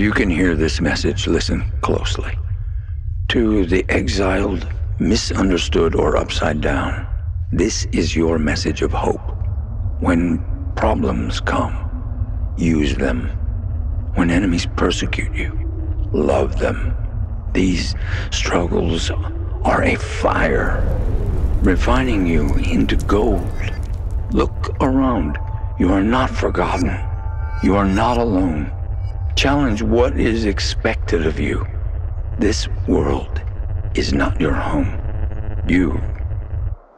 If you can hear this message, listen closely. To the exiled, misunderstood, or upside down, this is your message of hope. When problems come, use them. When enemies persecute you, love them. These struggles are a fire, refining you into gold. Look around. You are not forgotten. You are not alone. Challenge what is expected of you. This world is not your home. You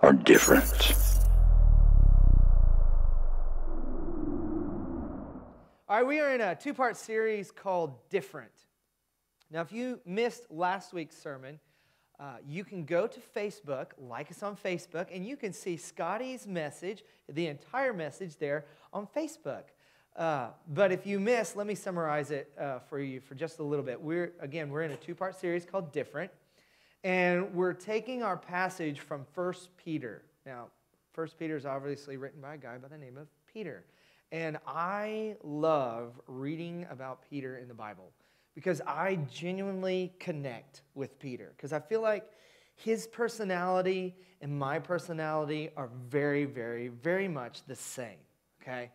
are different. All right, we are in a two part series called Different. Now, if you missed last week's sermon, uh, you can go to Facebook, like us on Facebook, and you can see Scotty's message, the entire message there on Facebook. Uh, but if you miss, let me summarize it uh, for you for just a little bit. We're again, we're in a two-part series called Different, and we're taking our passage from First Peter. Now, First Peter is obviously written by a guy by the name of Peter, and I love reading about Peter in the Bible because I genuinely connect with Peter because I feel like his personality and my personality are very, very, very much the same. Okay.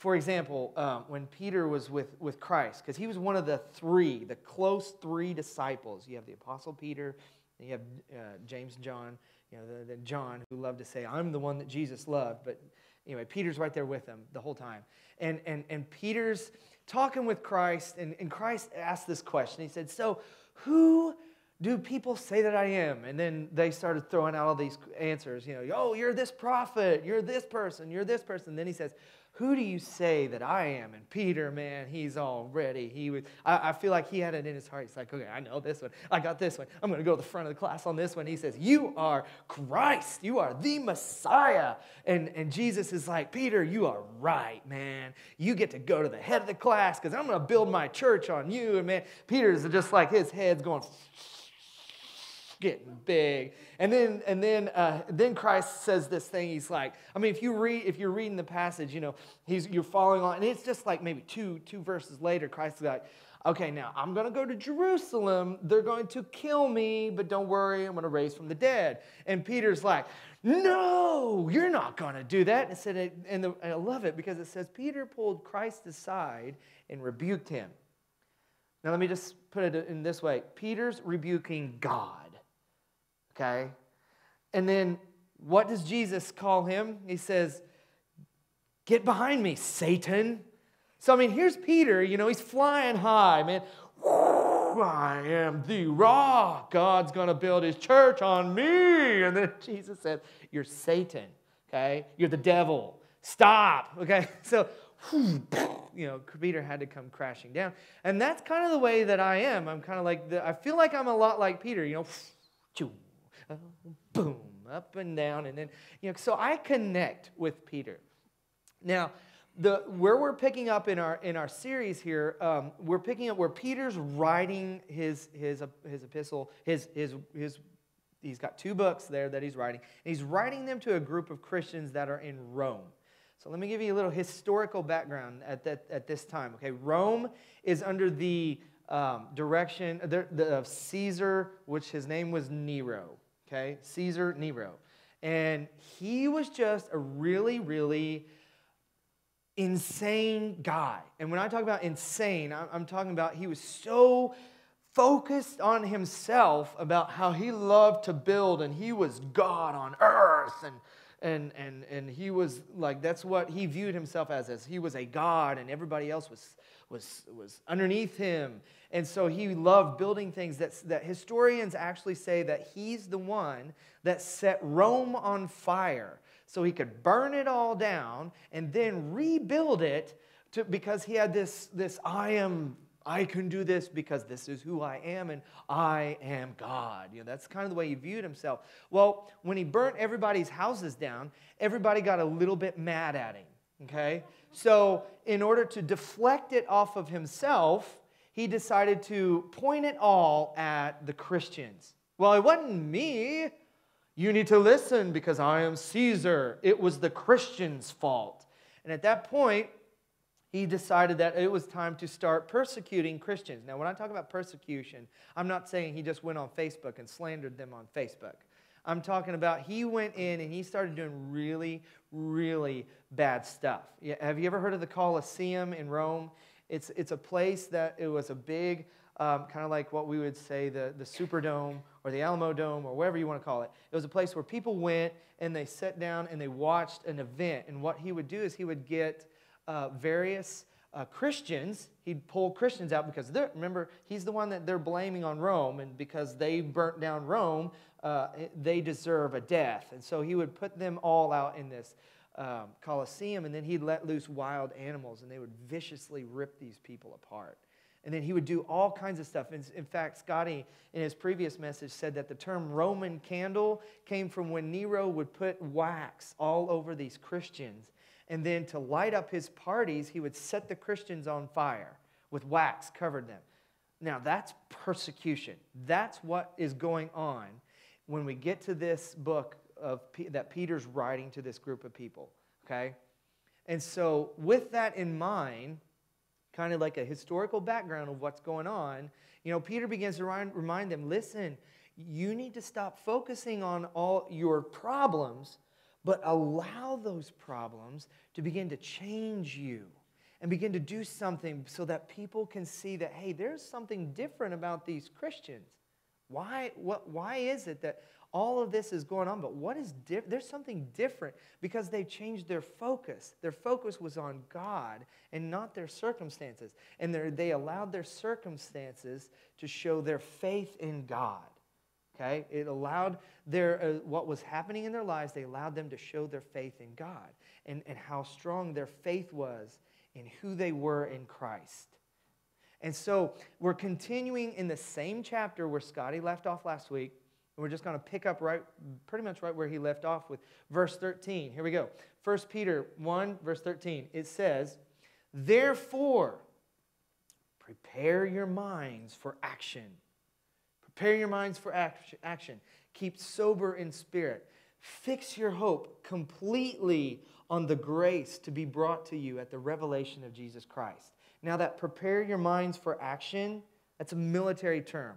For example, um, when Peter was with, with Christ, because he was one of the three, the close three disciples. You have the Apostle Peter, and you have uh, James and John, you know, the, the John who loved to say, I'm the one that Jesus loved. But anyway, Peter's right there with them the whole time. And, and, and Peter's talking with Christ, and, and Christ asked this question. He said, So, who do people say that I am? And then they started throwing out all these answers. You know, oh, you're this prophet, you're this person, you're this person. Then he says, who do you say that I am? And Peter, man, he's all ready. He was, I, I, feel like he had it in his heart. He's like, okay, I know this one. I got this one. I'm going to go to the front of the class on this one. He says, you are Christ. You are the Messiah. And, and Jesus is like, Peter, you are right, man. You get to go to the head of the class because I'm going to build my church on you. And man, Peter's just like, his head's going getting big. And then, and then, uh, then Christ says this thing. He's like, I mean, if you read, if you're reading the passage, you know, he's you're following on, and it's just like maybe two two verses later. Christ is like, okay, now I'm going to go to Jerusalem. They're going to kill me, but don't worry, I'm going to raise from the dead. And Peter's like, no, you're not going to do that. And, said, and, the, and I love it because it says Peter pulled Christ aside and rebuked him. Now, let me just put it in this way Peter's rebuking God okay? And then what does Jesus call him? He says, Get behind me, Satan. So, I mean, here's Peter, you know, he's flying high, man. I am the rock. God's going to build his church on me. And then Jesus said, You're Satan, okay? You're the devil. Stop, okay? So, you know, Peter had to come crashing down. And that's kind of the way that I am. I'm kind of like, the, I feel like I'm a lot like Peter, you know, boom, up and down. And then, you know, so I connect with Peter. Now, the, where we're picking up in our, in our series here, um, we're picking up where Peter's writing his, his, his epistle, his, his, his, he's got two books there that he's writing. And he's writing them to a group of Christians that are in Rome. So let me give you a little historical background at, that, at this time. Okay, Rome is under the um, direction of Caesar, which his name was Nero okay? Caesar Nero. And he was just a really, really insane guy. And when I talk about insane, I'm talking about he was so focused on himself about how he loved to build and he was God on earth and and and and he was like that's what he viewed himself as as he was a god and everybody else was was was underneath him and so he loved building things that, that historians actually say that he's the one that set Rome on fire so he could burn it all down and then rebuild it to, because he had this, this I am, I can do this because this is who I am and I am God. You know, that's kind of the way he viewed himself. Well, when he burnt everybody's houses down, everybody got a little bit mad at him. Okay? So, in order to deflect it off of himself, he decided to point it all at the Christians. Well, it wasn't me. You need to listen because I am Caesar. It was the Christians' fault. And at that point, he decided that it was time to start persecuting Christians. Now, when I talk about persecution, I'm not saying he just went on Facebook and slandered them on Facebook. I'm talking about he went in and he started doing really, really bad stuff. Have you ever heard of the Colosseum in Rome? It's, it's a place that it was a big, um, kind of like what we would say the, the Superdome or the Alamo Dome or whatever you want to call it. It was a place where people went and they sat down and they watched an event. And what he would do is he would get uh, various uh, Christians, he'd pull Christians out because remember, he's the one that they're blaming on Rome, and because they burnt down Rome, uh, they deserve a death. And so he would put them all out in this um, Colosseum, and then he'd let loose wild animals, and they would viciously rip these people apart. And then he would do all kinds of stuff. In, in fact, Scotty, in his previous message, said that the term Roman candle came from when Nero would put wax all over these Christians and then to light up his parties, he would set the Christians on fire with wax, covered them. Now, that's persecution. That's what is going on when we get to this book of, that Peter's writing to this group of people, okay? And so, with that in mind, kind of like a historical background of what's going on, you know, Peter begins to remind them listen, you need to stop focusing on all your problems but allow those problems to begin to change you and begin to do something so that people can see that, hey, there's something different about these Christians. Why, what, why is it that all of this is going on? But what is different? There's something different because they changed their focus. Their focus was on God and not their circumstances. And they allowed their circumstances to show their faith in God. Okay? It allowed their, uh, what was happening in their lives, they allowed them to show their faith in God and, and how strong their faith was in who they were in Christ. And so we're continuing in the same chapter where Scotty left off last week. And we're just going to pick up right, pretty much right where he left off with verse 13. Here we go. 1 Peter 1, verse 13. It says, Therefore, prepare your minds for action Prepare your minds for action. Keep sober in spirit. Fix your hope completely on the grace to be brought to you at the revelation of Jesus Christ. Now, that prepare your minds for action, that's a military term.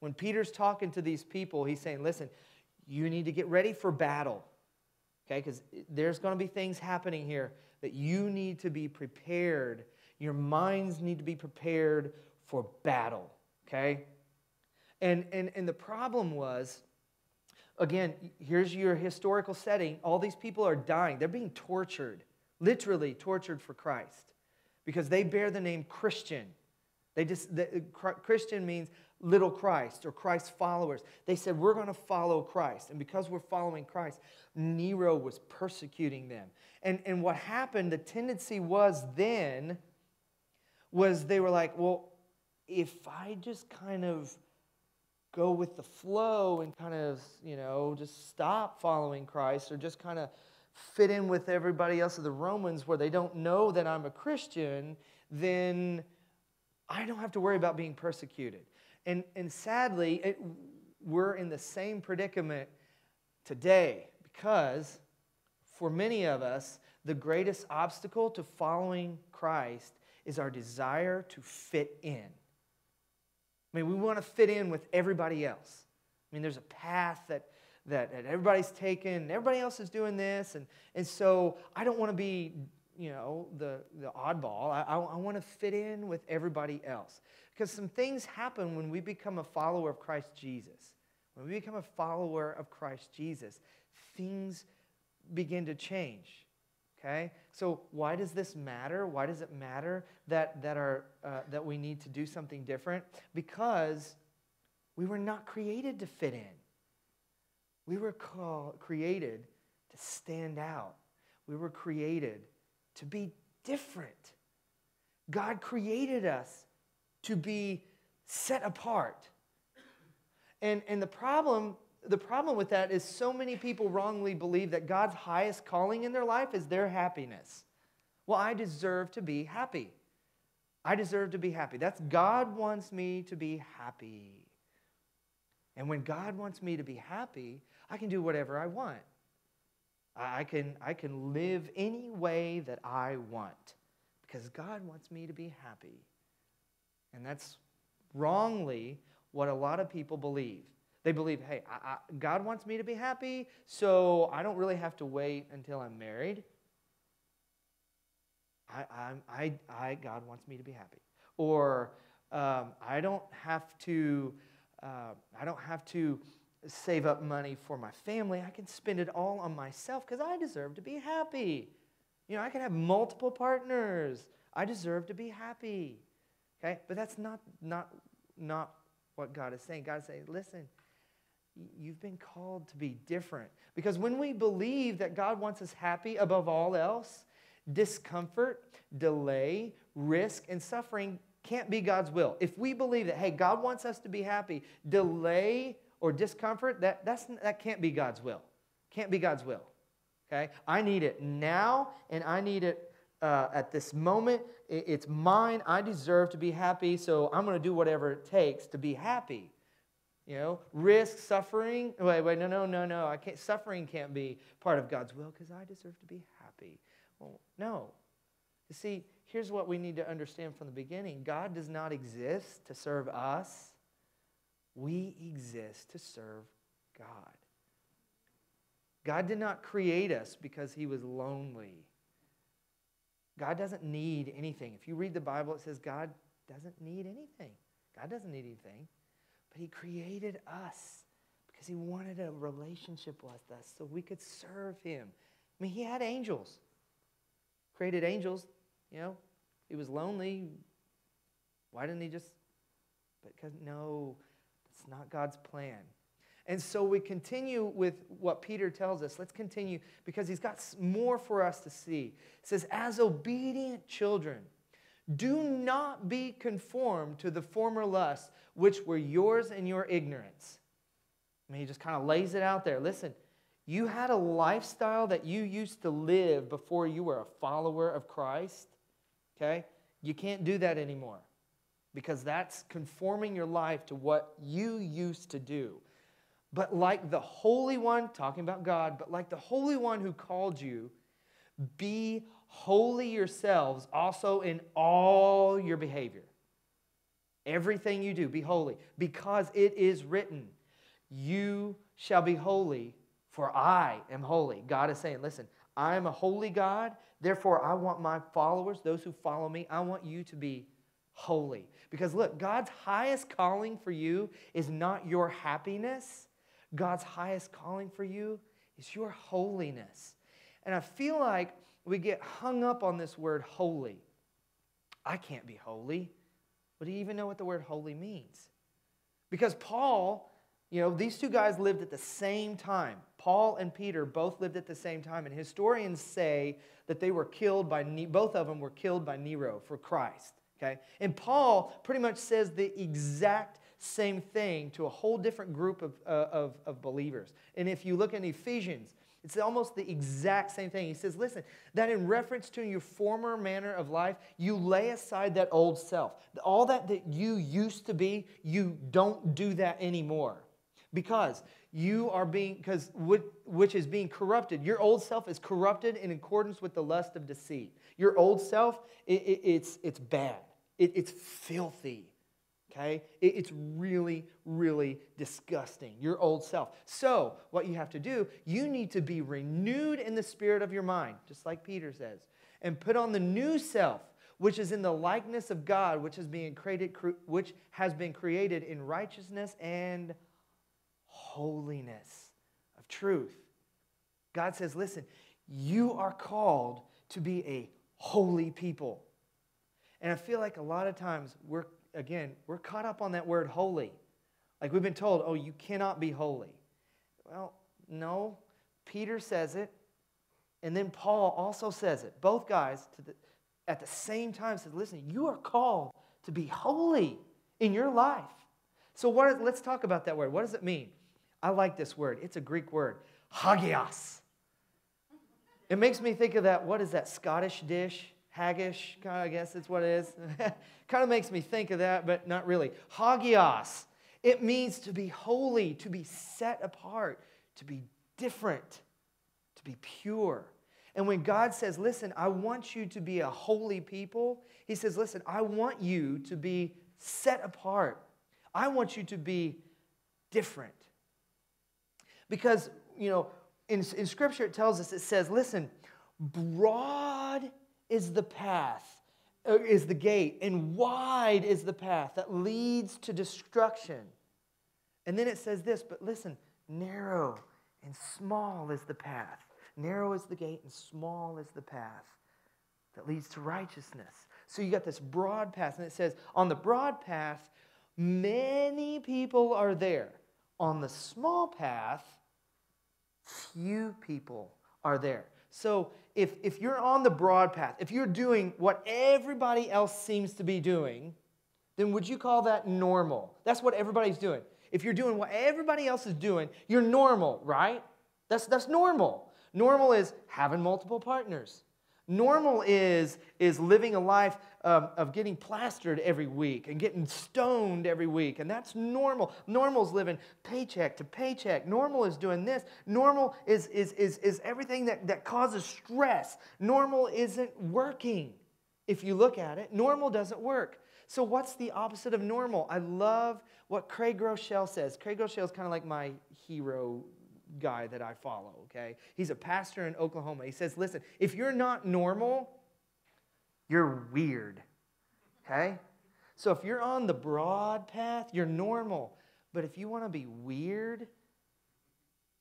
When Peter's talking to these people, he's saying, listen, you need to get ready for battle. Okay, because there's going to be things happening here that you need to be prepared. Your minds need to be prepared for battle. Okay? And, and, and the problem was, again, here's your historical setting. All these people are dying. They're being tortured, literally tortured for Christ, because they bear the name Christian. They just, the, uh, Christian means little Christ or Christ's followers. They said, We're going to follow Christ. And because we're following Christ, Nero was persecuting them. And, and what happened, the tendency was then, was they were like, Well, if I just kind of go with the flow and kind of, you know, just stop following Christ or just kind of fit in with everybody else of the Romans where they don't know that I'm a Christian, then I don't have to worry about being persecuted. And, and sadly, it, we're in the same predicament today because for many of us, the greatest obstacle to following Christ is our desire to fit in. I mean, we want to fit in with everybody else. I mean, there's a path that, that, that everybody's taken, everybody else is doing this. And, and so I don't want to be, you know, the, the oddball. I, I, I want to fit in with everybody else. Because some things happen when we become a follower of Christ Jesus. When we become a follower of Christ Jesus, things begin to change. Okay? So why does this matter? Why does it matter that, that, our, uh, that we need to do something different? Because we were not created to fit in. We were call, created to stand out. We were created to be different. God created us to be set apart. And, and the problem the problem with that is so many people wrongly believe that God's highest calling in their life is their happiness. Well, I deserve to be happy. I deserve to be happy. That's God wants me to be happy. And when God wants me to be happy, I can do whatever I want. I can, I can live any way that I want because God wants me to be happy. And that's wrongly what a lot of people believe. They believe, hey, I, I, God wants me to be happy, so I don't really have to wait until I'm married. I, I, I, I God wants me to be happy. Or um, I don't have to, uh, I don't have to save up money for my family. I can spend it all on myself because I deserve to be happy. You know, I can have multiple partners. I deserve to be happy. Okay? But that's not, not, not what God is saying. God is saying, listen, you've been called to be different. Because when we believe that God wants us happy above all else, discomfort, delay, risk, and suffering can't be God's will. If we believe that, hey, God wants us to be happy, delay or discomfort, that, that's, that can't be God's will. Can't be God's will. Okay? I need it now, and I need it uh, at this moment. It's mine. I deserve to be happy, so I'm going to do whatever it takes to be happy. You know, risk, suffering. Wait, wait, no, no, no, no. I can't. Suffering can't be part of God's will because I deserve to be happy. Well, no. You see, here's what we need to understand from the beginning God does not exist to serve us, we exist to serve God. God did not create us because he was lonely. God doesn't need anything. If you read the Bible, it says God doesn't need anything. God doesn't need anything. But he created us because he wanted a relationship with us so we could serve him. I mean, he had angels, created angels, you know. He was lonely. Why didn't he just? Because no, that's not God's plan. And so we continue with what Peter tells us. Let's continue because he's got more for us to see. It says, As obedient children, do not be conformed to the former lusts which were yours in your ignorance. I mean, he just kind of lays it out there. Listen, you had a lifestyle that you used to live before you were a follower of Christ. Okay? You can't do that anymore because that's conforming your life to what you used to do. But like the Holy One, talking about God, but like the Holy One who called you, be holy yourselves also in all your behavior. Everything you do, be holy, because it is written, You shall be holy, for I am holy. God is saying, Listen, I am a holy God, therefore I want my followers, those who follow me, I want you to be holy. Because look, God's highest calling for you is not your happiness God's highest calling for you is your holiness. And I feel like we get hung up on this word holy. I can't be holy. But do you even know what the word holy means? Because Paul, you know, these two guys lived at the same time. Paul and Peter both lived at the same time. And historians say that they were killed by, both of them were killed by Nero for Christ. Okay? And Paul pretty much says the exact same thing to a whole different group of, uh, of, of believers. And if you look in Ephesians, it's almost the exact same thing. He says, listen, that in reference to your former manner of life, you lay aside that old self. All that that you used to be, you don't do that anymore. Because you are being, because which is being corrupted. Your old self is corrupted in accordance with the lust of deceit. Your old self, it, it, it's, it's bad, it, it's filthy okay? It's really, really disgusting, your old self. So, what you have to do, you need to be renewed in the spirit of your mind, just like Peter says, and put on the new self, which is in the likeness of God, which has been created, which has been created in righteousness and holiness of truth. God says, listen, you are called to be a holy people. And I feel like a lot of times we're again, we're caught up on that word holy. Like we've been told, oh, you cannot be holy. Well, no. Peter says it, and then Paul also says it. Both guys the, at the same time said, listen, you are called to be holy in your life. So what is, let's talk about that word. What does it mean? I like this word. It's a Greek word, hagios. It makes me think of that, what is that Scottish dish? Haggish, kind of, I guess that's what it is. kind of makes me think of that, but not really. Hagios. It means to be holy, to be set apart, to be different, to be pure. And when God says, Listen, I want you to be a holy people, He says, Listen, I want you to be set apart. I want you to be different. Because, you know, in, in Scripture it tells us, it says, Listen, broad is the path, uh, is the gate, and wide is the path that leads to destruction. And then it says this, but listen, narrow and small is the path Narrow is the gate and small is the path that leads to righteousness. So you got this broad path, and it says, on the broad path, many people are there. On the small path, few people are there. So if, if you're on the broad path, if you're doing what everybody else seems to be doing, then would you call that normal? That's what everybody's doing. If you're doing what everybody else is doing, you're normal, right? That's, that's normal. Normal is having multiple partners. Normal is, is living a life um, of getting plastered every week and getting stoned every week. And that's normal. Normal is living paycheck to paycheck. Normal is doing this. Normal is, is, is, is everything that, that causes stress. Normal isn't working. If you look at it, normal doesn't work. So, what's the opposite of normal? I love what Craig Groeschel says. Craig Groeschel is kind of like my hero guy that I follow, okay? He's a pastor in Oklahoma. He says, listen, if you're not normal, you're weird, okay? So if you're on the broad path, you're normal. But if you want to be weird,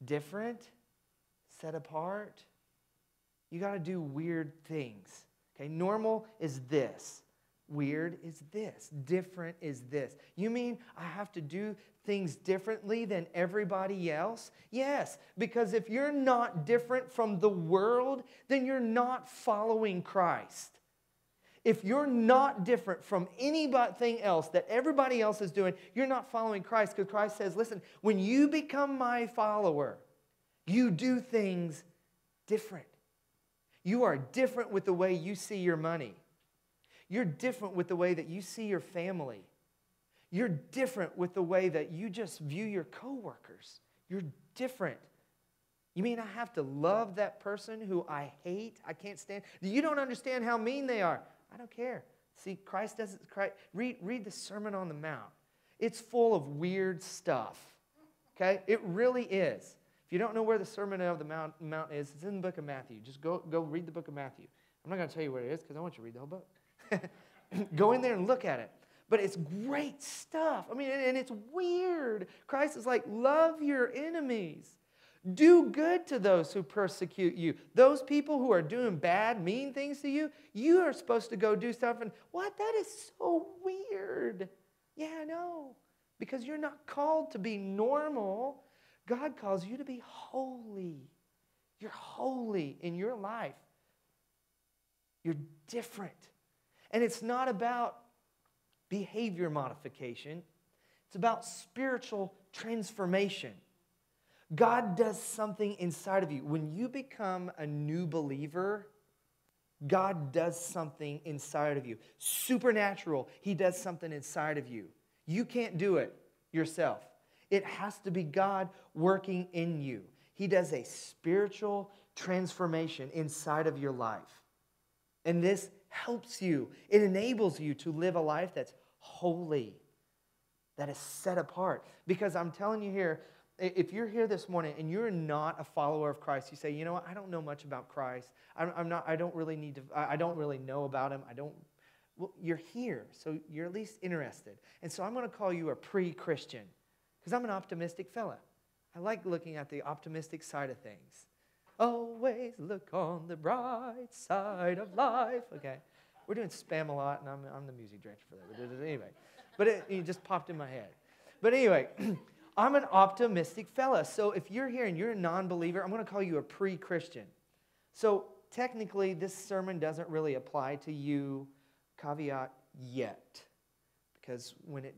different, set apart, you got to do weird things. Okay, normal is this. Weird is this. Different is this. You mean I have to do things differently than everybody else? Yes, because if you're not different from the world, then you're not following Christ. If you're not different from anything else that everybody else is doing, you're not following Christ because Christ says, listen, when you become my follower, you do things different. You are different with the way you see your money. You're different with the way that you see your family. You're different with the way that you just view your coworkers. You're different. You mean I have to love that person who I hate? I can't stand. You don't understand how mean they are. I don't care. See, Christ doesn't. Christ, read, read the Sermon on the Mount. It's full of weird stuff. Okay? It really is. If you don't know where the Sermon of the Mount, Mount is, it's in the book of Matthew. Just go, go read the book of Matthew. I'm not going to tell you where it is because I want you to read the whole book. go in there and look at it but it's great stuff. I mean, and it's weird. Christ is like, love your enemies. Do good to those who persecute you. Those people who are doing bad, mean things to you, you are supposed to go do stuff and, what? That is so weird. Yeah, I know. Because you're not called to be normal. God calls you to be holy. You're holy in your life. You're different. And it's not about behavior modification, it's about spiritual transformation. God does something inside of you. When you become a new believer, God does something inside of you. Supernatural, He does something inside of you. You can't do it yourself. It has to be God working in you. He does a spiritual transformation inside of your life. And this helps you, it enables you to live a life that's holy, that is set apart. Because I'm telling you here, if you're here this morning and you're not a follower of Christ, you say, you know what, I don't know much about Christ. I'm, I'm not, I don't really need to, I don't really know about him. I don't, well, you're here, so you're at least interested. And so I'm going to call you a pre Christian because I'm an optimistic fella. I like looking at the optimistic side of things. Always look on the bright side of life. Okay. We're doing Spamalot, and I'm, I'm the music director for that. But anyway, but it, it just popped in my head. But anyway, I'm an optimistic fella. So if you're here and you're a non believer, I'm going to call you a pre Christian. So technically, this sermon doesn't really apply to you, caveat, yet. Because when it,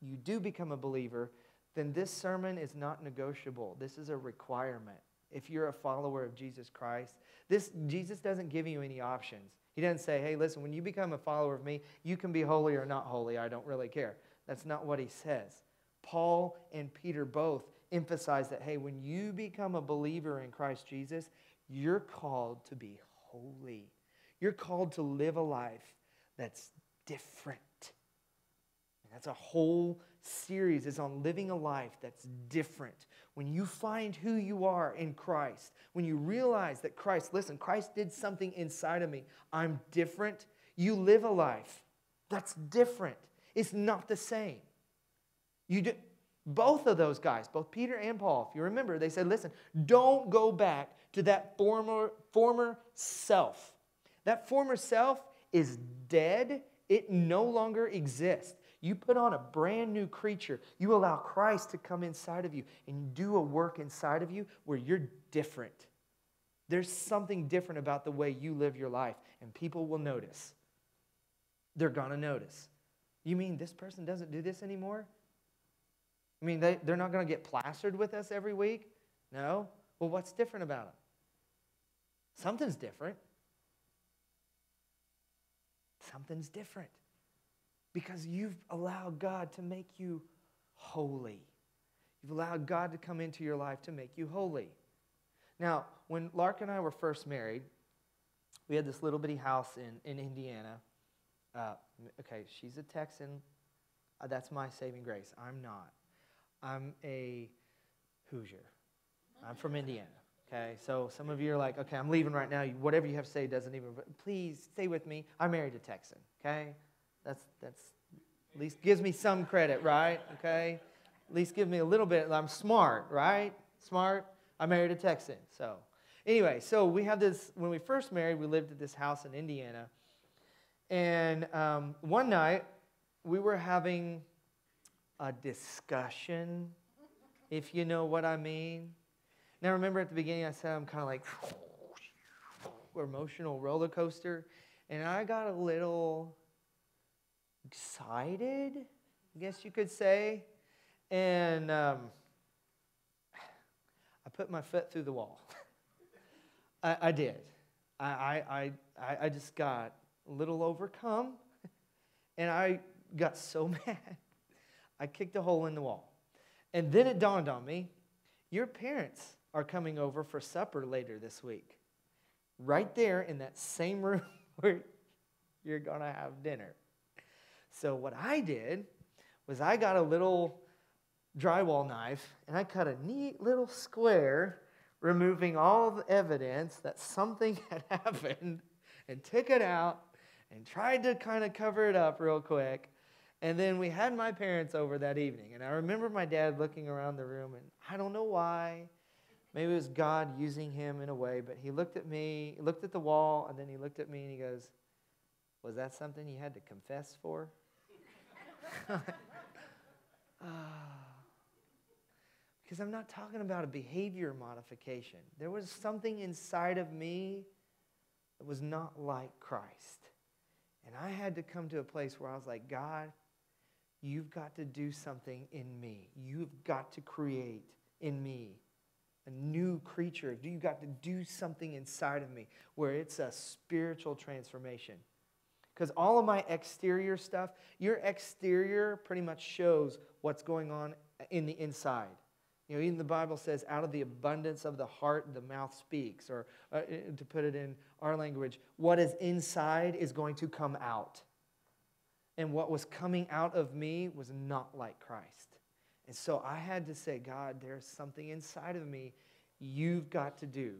you do become a believer, then this sermon is not negotiable. This is a requirement. If you're a follower of Jesus Christ, this Jesus doesn't give you any options. He doesn't say, hey, listen, when you become a follower of me, you can be holy or not holy. I don't really care. That's not what he says. Paul and Peter both emphasize that, hey, when you become a believer in Christ Jesus, you're called to be holy. You're called to live a life that's different. That's a whole series is on living a life that's different. When you find who you are in Christ, when you realize that Christ, listen, Christ did something inside of me. I'm different. You live a life that's different. It's not the same. You do, both of those guys, both Peter and Paul, if you remember, they said, listen, don't go back to that former, former self. That former self is dead, it no longer exists. You put on a brand new creature. You allow Christ to come inside of you and do a work inside of you where you're different. There's something different about the way you live your life, and people will notice. They're going to notice. You mean this person doesn't do this anymore? I mean, they, they're not going to get plastered with us every week? No. Well, what's different about them? Something's different. Something's different because you've allowed God to make you holy. You've allowed God to come into your life to make you holy. Now, when Lark and I were first married, we had this little bitty house in, in Indiana. Uh, okay, she's a Texan. Uh, that's my saving grace. I'm not. I'm a Hoosier. I'm from Indiana. Okay, so some of you are like, okay, I'm leaving right now. Whatever you have to say doesn't even. Please stay with me. I married a Texan. Okay, that's that's at least gives me some credit, right? Okay, at least give me a little bit. I'm smart, right? Smart. I married a Texan. So anyway, so we have this. When we first married, we lived at this house in Indiana, and um, one night we were having a discussion, if you know what I mean. Now, remember at the beginning, I said I'm kind of like emotional roller coaster, and I got a little excited, I guess you could say, and um, I put my foot through the wall. I, I, did. I, I, I, I just got a little overcome, and I got so mad. I kicked a hole in the wall. And then it dawned on me your parents are coming over for supper later this week. Right there in that same room where you're going to have dinner. So, what I did was I got a little drywall knife and I cut a neat little square, removing all the evidence that something had happened, and took it out and tried to kind of cover it up real quick. And then we had my parents over that evening. And I remember my dad looking around the room, and I don't know why. Maybe it was God using him in a way, but he looked at me, looked at the wall, and then he looked at me and he goes, Was that something you had to confess for? Ah. because I'm not talking about a behavior modification. There was something inside of me that was not like Christ. And I had to come to a place where I was like, God, You've got to do something in me. You've got to create in me a new creature. You've got to do something inside of me where it's a spiritual transformation. Because all of my exterior stuff, your exterior pretty much shows what's going on in the inside. You know, even the Bible says, out of the abundance of the heart, the mouth speaks. Or uh, to put it in our language, what is inside is going to come out and what was coming out of me was not like Christ. And so I had to say, God, there's something inside of me you've got to do.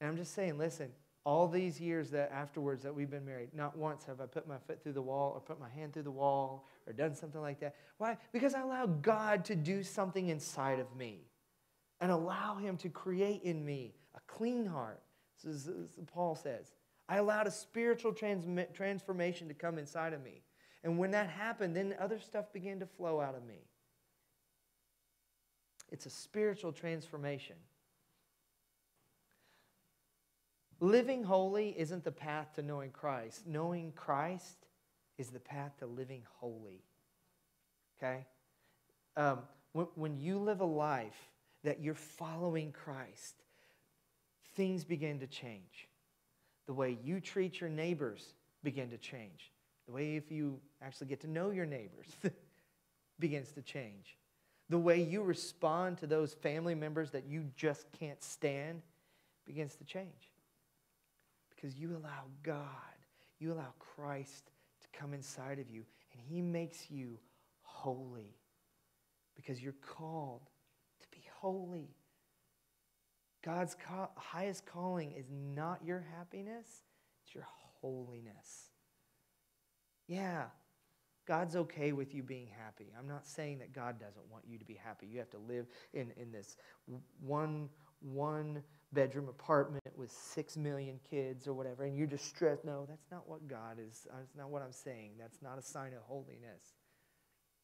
And I'm just saying, listen, all these years that afterwards that we've been married, not once have I put my foot through the wall or put my hand through the wall or done something like that. Why? Because I allow God to do something inside of me and allow Him to create in me a clean heart. This is, Paul says. I allowed a spiritual transformation to come inside of me. And when that happened, then other stuff began to flow out of me. It's a spiritual transformation. Living holy isn't the path to knowing Christ. Knowing Christ is the path to living holy. Okay? Um, when, when you live a life that you're following Christ, things begin to change the way you treat your neighbors begin to change. The way if you actually get to know your neighbors begins to change. The way you respond to those family members that you just can't stand begins to change. Because you allow God, you allow Christ to come inside of you, and He makes you holy. Because you're called to be holy. God's highest calling is not your happiness, it's your holiness. Yeah, God's okay with you being happy. I'm not saying that God doesn't want you to be happy. You have to live in, in this one, one bedroom apartment with six million kids or whatever, and you're just stressed. No, that's not what God is. Uh, that's not what I'm saying. That's not a sign of holiness.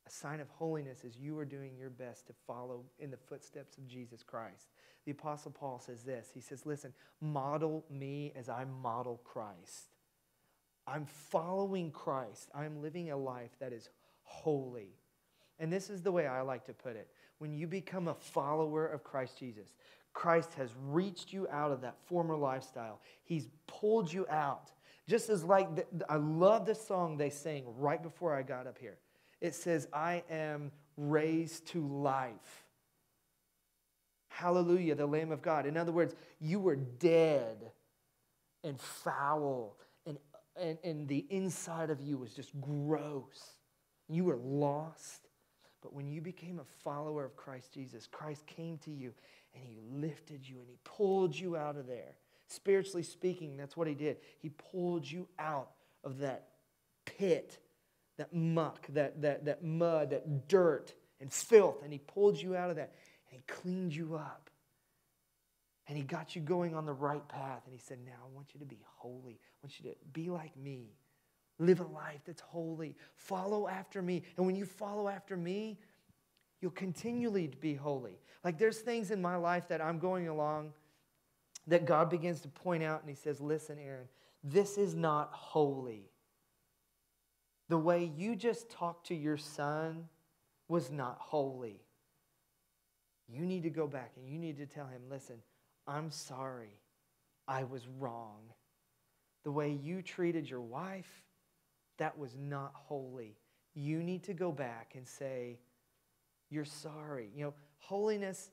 A sign of holiness is you are doing your best to follow in the footsteps of Jesus Christ. The Apostle Paul says this He says, Listen, model me as I model Christ. I'm following Christ. I'm living a life that is holy. And this is the way I like to put it. When you become a follower of Christ Jesus, Christ has reached you out of that former lifestyle. He's pulled you out. Just as like, the, I love the song they sang right before I got up here. It says, I am raised to life. Hallelujah, the Lamb of God. In other words, you were dead and foul and, and the inside of you was just gross. You were lost. But when you became a follower of Christ Jesus, Christ came to you and he lifted you and he pulled you out of there. Spiritually speaking, that's what he did. He pulled you out of that pit, that muck, that, that, that mud, that dirt and filth, and he pulled you out of that and he cleaned you up. And he got you going on the right path. And he said, Now I want you to be holy. I want you to be like me. Live a life that's holy. Follow after me. And when you follow after me, you'll continually be holy. Like there's things in my life that I'm going along that God begins to point out and he says, Listen, Aaron, this is not holy. The way you just talked to your son was not holy. You need to go back and you need to tell him, Listen, I'm sorry. I was wrong. The way you treated your wife, that was not holy. You need to go back and say, You're sorry. You know, holiness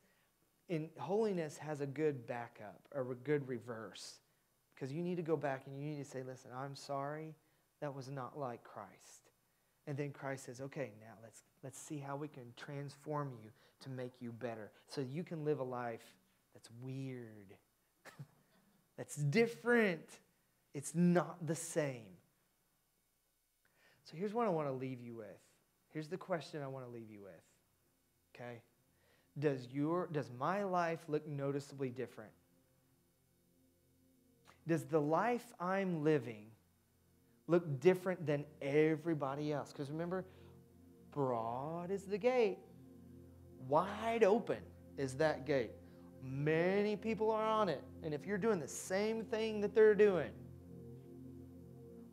in holiness has a good backup or a good reverse. Because you need to go back and you need to say, Listen, I'm sorry. That was not like Christ. And then Christ says, Okay, now let's let's see how we can transform you to make you better. So you can live a life that's weird, that's different. It's not the same. So here's what I want to leave you with. Here's the question I want to leave you with. Okay? Does your does my life look noticeably different? Does the life I'm living look different than everybody else? Because remember, broad is the gate, wide open is that gate. Many people are on it. And if you're doing the same thing that they're doing,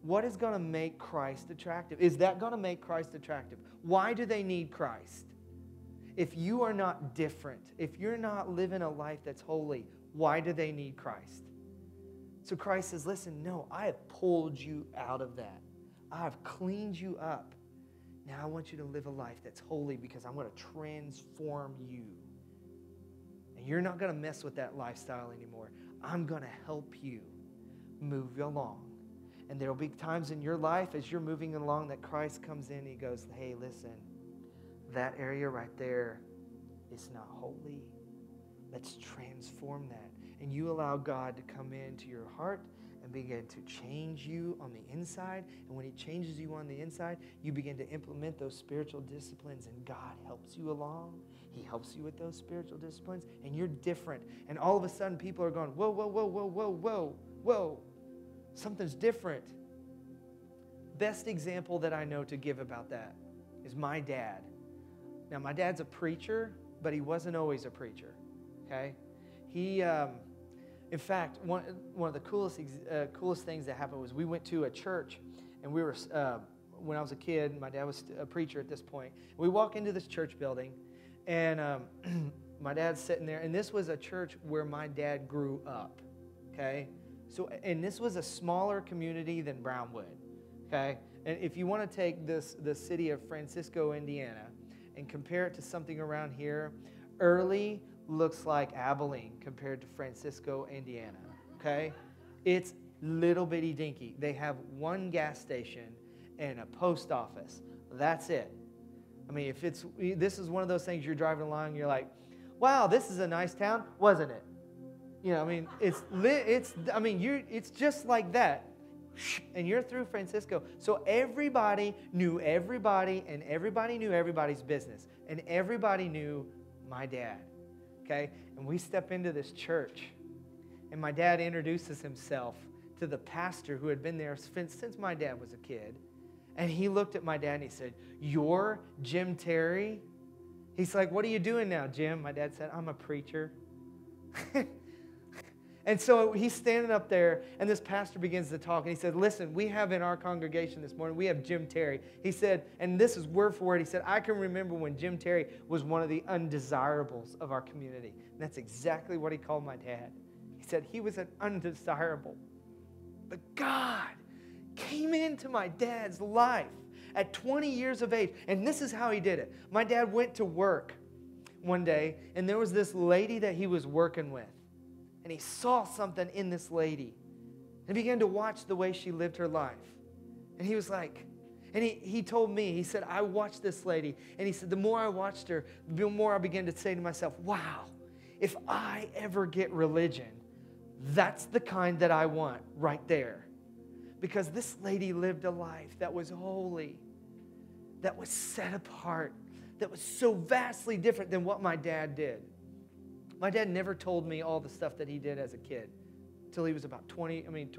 what is going to make Christ attractive? Is that going to make Christ attractive? Why do they need Christ? If you are not different, if you're not living a life that's holy, why do they need Christ? So Christ says, Listen, no, I have pulled you out of that. I have cleaned you up. Now I want you to live a life that's holy because I'm going to transform you. And you're not going to mess with that lifestyle anymore. I'm going to help you move along. And there will be times in your life as you're moving along that Christ comes in. and He goes, Hey, listen, that area right there is not holy. Let's transform that. And you allow God to come into your heart and begin to change you on the inside. And when He changes you on the inside, you begin to implement those spiritual disciplines, and God helps you along. He helps you with those spiritual disciplines, and you're different. And all of a sudden, people are going, Whoa, whoa, whoa, whoa, whoa, whoa, whoa. Something's different. Best example that I know to give about that is my dad. Now, my dad's a preacher, but he wasn't always a preacher, okay? He, um, in fact, one, one of the coolest, uh, coolest things that happened was we went to a church, and we were, uh, when I was a kid, my dad was a preacher at this point. We walk into this church building, and um, my dad's sitting there, and this was a church where my dad grew up. Okay? So, and this was a smaller community than Brownwood. Okay? And if you want to take this, the city of Francisco, Indiana, and compare it to something around here, Early looks like Abilene compared to Francisco, Indiana. Okay? It's little bitty dinky. They have one gas station and a post office. That's it. I mean, if it's this is one of those things you're driving along, you're like, "Wow, this is a nice town," wasn't it? You know, I mean, it's lit. It's I mean, you it's just like that, and you're through Francisco. So everybody knew everybody, and everybody knew everybody's business, and everybody knew my dad. Okay, and we step into this church, and my dad introduces himself to the pastor who had been there since, since my dad was a kid. And he looked at my dad and he said, You're Jim Terry? He's like, What are you doing now, Jim? My dad said, I'm a preacher. and so he's standing up there, and this pastor begins to talk. And he said, Listen, we have in our congregation this morning, we have Jim Terry. He said, and this is word for word, he said, I can remember when Jim Terry was one of the undesirables of our community. And that's exactly what he called my dad. He said, He was an undesirable. But God came into my dad's life at 20 years of age. And this is how he did it. My dad went to work one day, and there was this lady that he was working with. He saw something in this lady and began to watch the way she lived her life. And he was like, and he, he told me, he said, I watched this lady. And he said, the more I watched her, the more I began to say to myself, wow, if I ever get religion, that's the kind that I want right there because this lady lived a life that was holy, that was set apart, that was so vastly different than what my dad did. My dad never told me all the stuff that he did as a kid until he was about 20. I mean,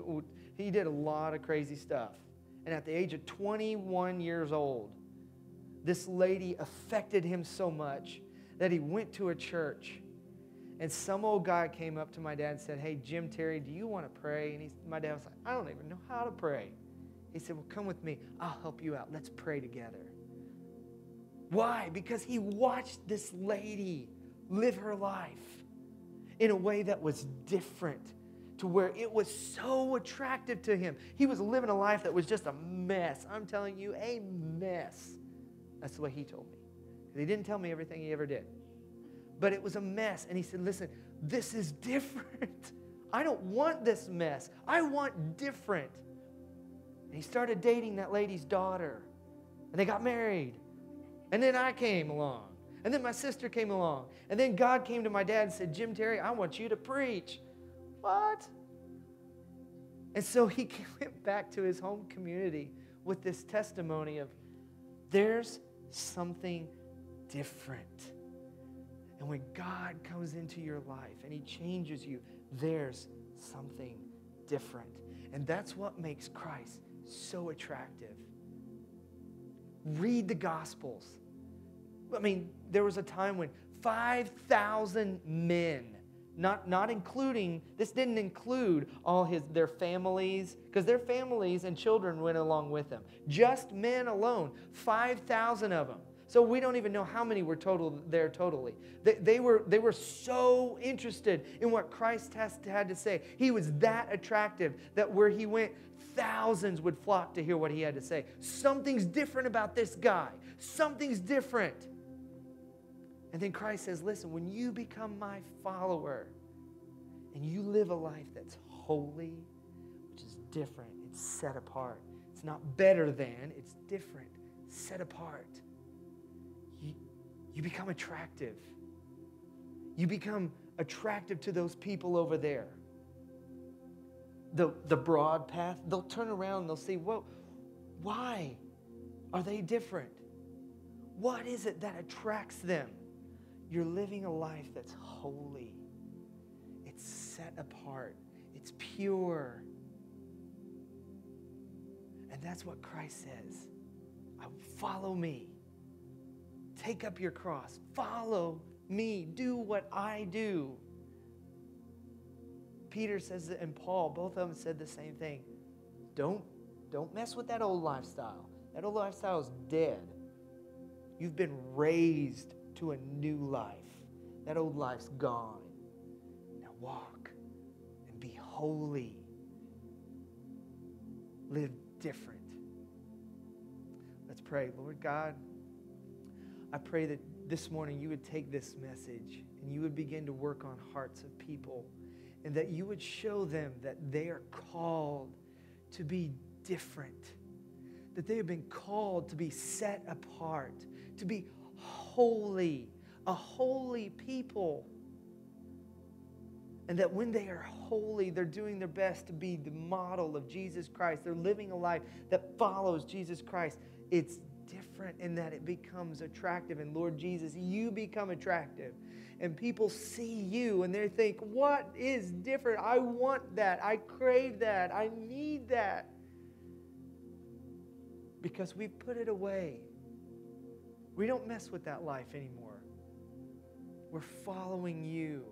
he did a lot of crazy stuff. And at the age of 21 years old, this lady affected him so much that he went to a church and some old guy came up to my dad and said, Hey, Jim Terry, do you want to pray? And he, my dad was like, I don't even know how to pray. He said, Well, come with me. I'll help you out. Let's pray together. Why? Because he watched this lady live her life in a way that was different to where it was so attractive to him. He was living a life that was just a mess. I'm telling you, a mess. That's the way he told me. He didn't tell me everything he ever did but it was a mess. And he said, Listen, this is different. I don't want this mess. I want different. And he started dating that lady's daughter. And they got married. And then I came along. And then my sister came along. And then God came to my dad and said, Jim Terry, I want you to preach. What? And so he went back to his home community with this testimony of there's something different. And when God comes into your life and He changes you, there's something different. And that's what makes Christ so attractive. Read the Gospels. I mean, there was a time when 5,000 men, not, not including, this didn't include all his, their families, because their families and children went along with them. Just men alone, 5,000 of them so we don't even know how many were total there totally. They, they, were, they were so interested in what Christ has, had to say. He was that attractive that where he went, thousands would flock to hear what he had to say. Something's different about this guy. Something's different. And then Christ says, Listen, when you become my follower and you live a life that's holy, which is different, it's set apart. It's not better than, it's different, set apart you become attractive. You become attractive to those people over there. The, the broad path, they'll turn around and they'll say, Whoa, why are they different? What is it that attracts them? You're living a life that's holy, it's set apart, it's pure. And that's what Christ says. Follow me. Take up your cross. Follow me. Do what I do. Peter says that, and Paul, both of them said the same thing. Don't, don't mess with that old lifestyle. That old lifestyle is dead. You've been raised to a new life. That old life's gone. Now walk and be holy. Live different. Let's pray. Lord God, I pray that this morning you would take this message and you would begin to work on hearts of people and that you would show them that they are called to be different, that they have been called to be set apart, to be holy, a holy people. And that when they are holy, they're doing their best to be the model of Jesus Christ. They're living a life that follows Jesus Christ. It's different in that it becomes attractive. And Lord Jesus, you become attractive. And people see you and they think, what is different? I want that. I crave that. I need that. Because we've put it away. We don't mess with that life anymore. We're following you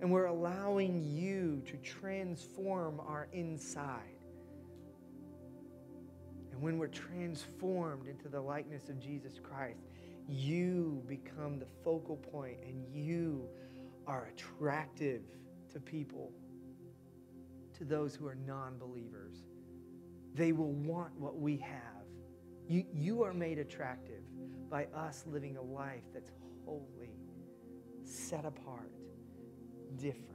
and we're allowing you to transform our inside. And when we're transformed into the likeness of Jesus Christ, you become the focal point and you are attractive to people, to those who are non believers. They will want what we have. You, you are made attractive by us living a life that's holy, set apart, different.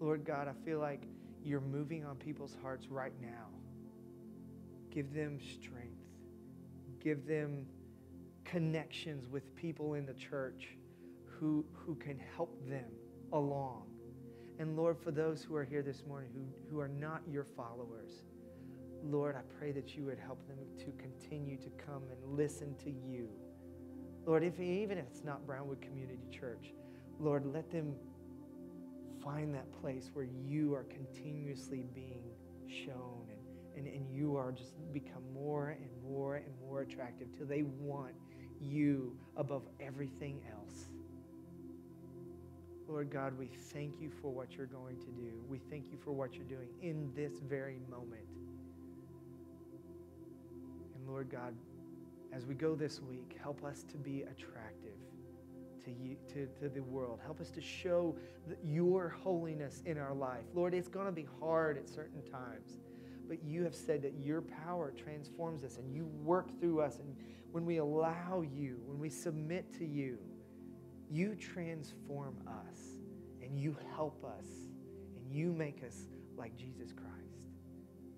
Lord God, I feel like you're moving on people's hearts right now. Give them strength. Give them connections with people in the church who, who can help them along. And Lord, for those who are here this morning who, who are not your followers, Lord, I pray that you would help them to continue to come and listen to you. Lord, if even if it's not Brownwood Community Church, Lord, let them find that place where you are continuously being shown and, and, and you are just become more and more and more attractive till they want you above everything else. Lord God, we thank you for what you're going to do. We thank you for what you're doing in this very moment. Lord God, as we go this week, help us to be attractive to, you, to, to the world. Help us to show your holiness in our life. Lord, it's going to be hard at certain times, but you have said that your power transforms us and you work through us. And when we allow you, when we submit to you, you transform us and you help us and you make us like Jesus Christ.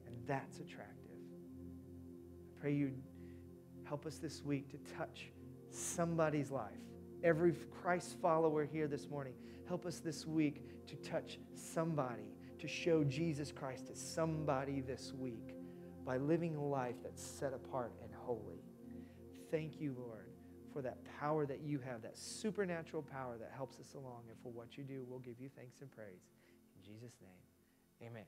And that's attractive. Pray you help us this week to touch somebody's life every Christ follower here this morning. Help us this week to touch somebody, to show Jesus Christ to somebody this week by living a life that's set apart and holy. Thank you, Lord, for that power that you have, that supernatural power that helps us along. And for what you do, we'll give you thanks and praise. In Jesus' name, amen.